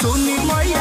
सुनी मैया